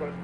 First